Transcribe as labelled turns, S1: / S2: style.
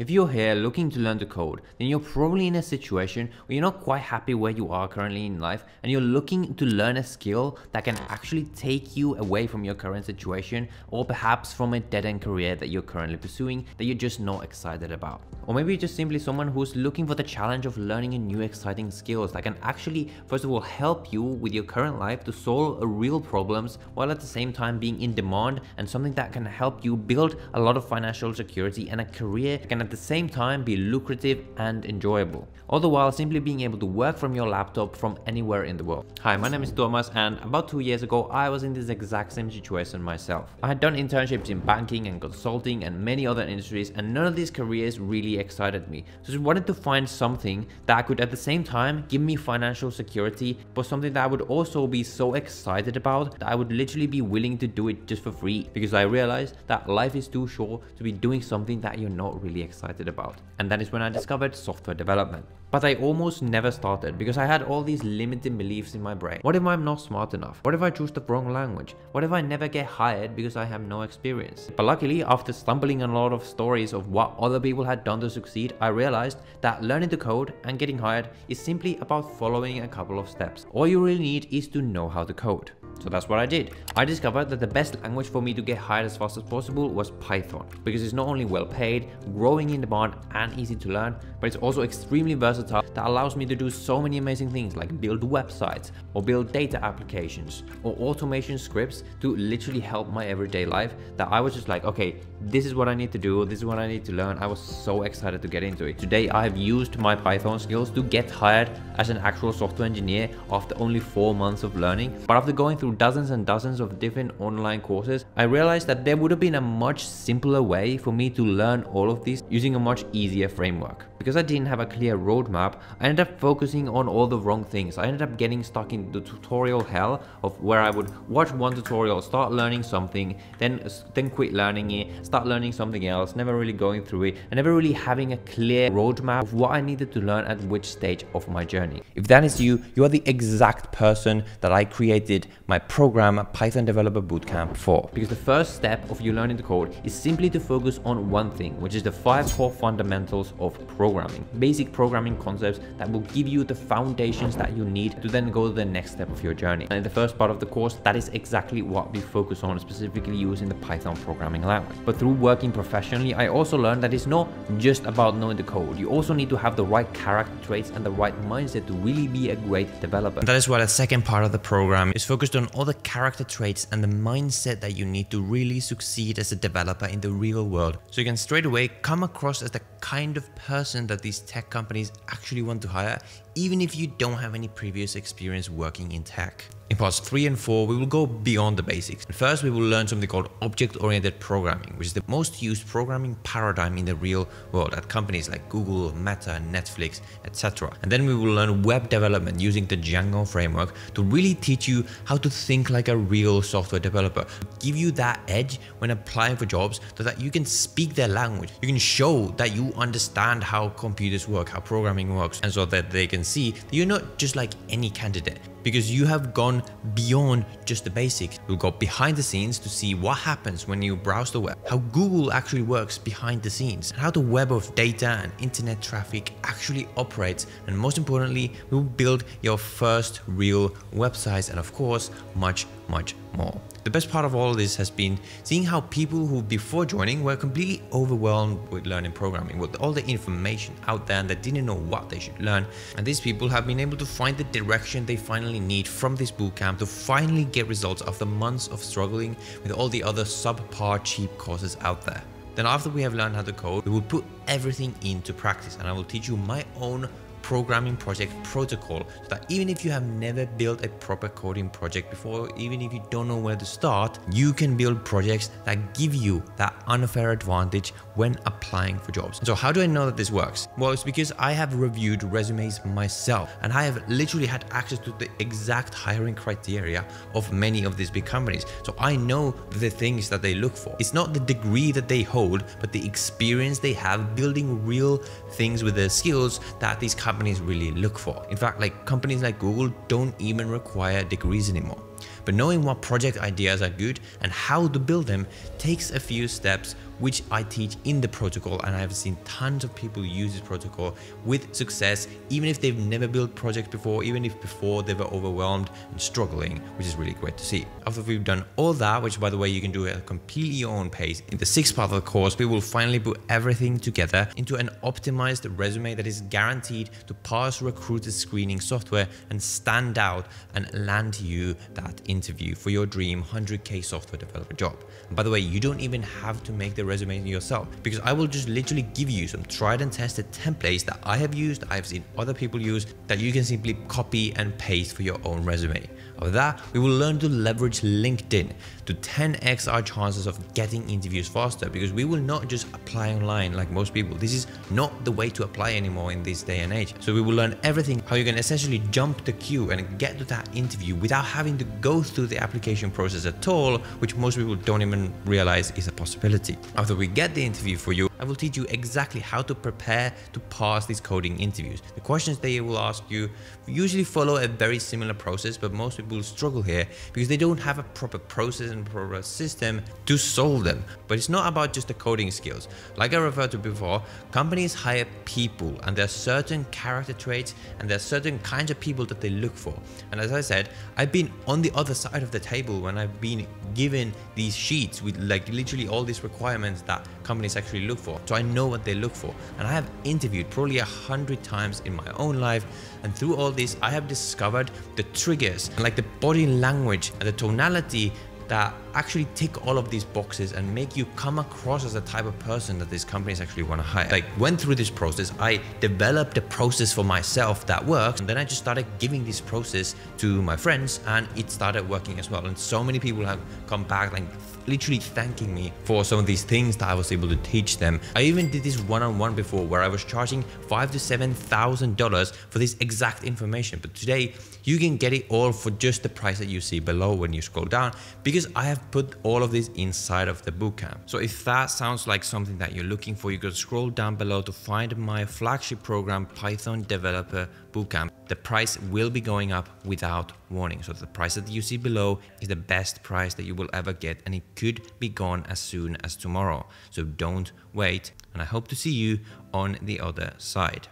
S1: If you're here looking to learn to code, then you're probably in a situation where you're not quite happy where you are currently in life and you're looking to learn a skill that can actually take you away from your current situation or perhaps from a dead-end career that you're currently pursuing that you're just not excited about. Or maybe you're just simply someone who's looking for the challenge of learning a new exciting skills that can actually first of all help you with your current life to solve real problems while at the same time being in demand and something that can help you build a lot of financial security and a career that can at the same time be lucrative and enjoyable. All the while simply being able to work from your laptop from anywhere in the world. Hi, my name is Thomas and about two years ago I was in this exact same situation myself. I had done internships in banking and consulting and many other industries and none of these careers really excited me. So I wanted to find something that could at the same time give me financial security but something that I would also be so excited about that I would literally be willing to do it just for free because I realized that life is too short to be doing something that you're not really excited about. And that is when I discovered software development. But I almost never started because I had all these limiting beliefs in my brain. What if I'm not smart enough? What if I choose the wrong language? What if I never get hired because I have no experience? But luckily, after stumbling on a lot of stories of what other people had done to succeed, I realized that learning to code and getting hired is simply about following a couple of steps. All you really need is to know how to code. So that's what I did. I discovered that the best language for me to get hired as fast as possible was Python because it's not only well paid, growing in demand and easy to learn, but it's also extremely versatile that allows me to do so many amazing things like build websites or build data applications or automation scripts to literally help my everyday life that I was just like, okay, this is what I need to do, this is what I need to learn. I was so excited to get into it. Today I have used my Python skills to get hired as an actual software engineer after only four months of learning. But after going through dozens and dozens of different online courses, I realized that there would have been a much simpler way for me to learn all of these using a much easier framework. Because I didn't have a clear roadmap, I ended up focusing on all the wrong things. I ended up getting stuck in the tutorial hell of where I would watch one tutorial, start learning something, then then quit learning it, start learning something else, never really going through it, and never really having a clear roadmap of what I needed to learn at which stage of my journey. If that is you, you are the exact person that I created my program Python Developer Bootcamp for. Because the first step of you learning to code is simply to focus on one thing, which is the five core fundamentals of programming. Basic programming concepts that will give you the foundations that you need to then go to the next step of your journey. And in the first part of the course, that is exactly what we focus on, specifically using the Python programming language. But through working professionally, I also learned that it's not just about knowing the code. You also need to have the right character traits and the right mindset to really be a great developer.
S2: And that is why the second part of the program is focused on all the character traits and the mindset that you need to really succeed as a developer in the real world. So you can straight away come across as the kind of person that these tech companies actually want to hire, even if you don't have any previous experience working in tech. In parts 3 and 4, we will go beyond the basics. First, we will learn something called object-oriented programming, which is the most used programming paradigm in the real world at companies like Google, Meta, Netflix, etc. And then we will learn web development using the Django framework to really teach you how to think like a real software developer, give you that edge when applying for jobs so that you can speak their language. You can show that you understand how computers work, how programming works, and so that they can see that you're not just like any candidate because you have gone beyond just the basics. You'll go behind the scenes to see what happens when you browse the web, how Google actually works behind the scenes, and how the web of data and internet traffic actually operates. And most importantly, we'll build your first real websites and of course, much, much more. The best part of all of this has been seeing how people who before joining were completely overwhelmed with learning programming, with all the information out there and they didn't know what they should learn. And these people have been able to find the direction they finally need from this bootcamp to finally get results after months of struggling with all the other subpar cheap courses out there. Then after we have learned how to code, we will put everything into practice and I will teach you my own programming project protocol so that even if you have never built a proper coding project before, even if you don't know where to start, you can build projects that give you that unfair advantage when applying for jobs. So how do I know that this works? Well, it's because I have reviewed resumes myself and I have literally had access to the exact hiring criteria of many of these big companies. So I know the things that they look for. It's not the degree that they hold, but the experience they have building real things with the skills that these companies really look for. In fact, like companies like Google don't even require degrees anymore. But knowing what project ideas are good and how to build them takes a few steps which I teach in the protocol and I've seen tons of people use this protocol with success even if they've never built projects before, even if before they were overwhelmed and struggling, which is really great to see. After we've done all that, which by the way you can do at a completely your own pace, in the sixth part of the course we will finally put everything together into an optimized resume that is guaranteed to pass recruiter screening software and stand out and land you that interview for your dream 100k software developer job. And by the way, you don't even have to make the resume yourself because I will just literally give you some tried and tested templates that I have used, I've seen other people use that you can simply copy and paste for your own resume. Of that, we will learn to leverage LinkedIn to 10x our chances of getting interviews faster because we will not just apply online like most people. This is not the way to apply anymore in this day and age. So we will learn everything how you can essentially jump the queue and get to that interview without having to go through the application process at all, which most people don't even realize is a possibility. After we get the interview for you, I will teach you exactly how to prepare to pass these coding interviews. The questions they will ask you usually follow a very similar process, but most people struggle here because they don't have a proper process and proper system to solve them. But it's not about just the coding skills. Like I referred to before, companies hire people and there are certain character traits and there are certain kinds of people that they look for. And as I said, I've been on the other side of the table when I've been given these sheets with like literally all these requirements that companies actually look for. So I know what they look for. And I have interviewed probably a hundred times in my own life. And through all this, I have discovered the triggers and like the body language and the tonality that actually tick all of these boxes and make you come across as the type of person that these companies actually want to hire. Like went through this process, I developed a process for myself that works and then I just started giving this process to my friends and it started working as well. And so many people have come back like literally thanking me for some of these things that I was able to teach them. I even did this one-on-one -on -one before where I was charging five to seven thousand dollars for this exact information. But today you can get it all for just the price that you see below when you scroll down because I have put all of this inside of the bootcamp. So if that sounds like something that you're looking for, you can scroll down below to find my flagship program, Python Developer Bootcamp. The price will be going up without warning. So the price that you see below is the best price that you will ever get and it could be gone as soon as tomorrow. So don't wait and I hope to see you on the other side.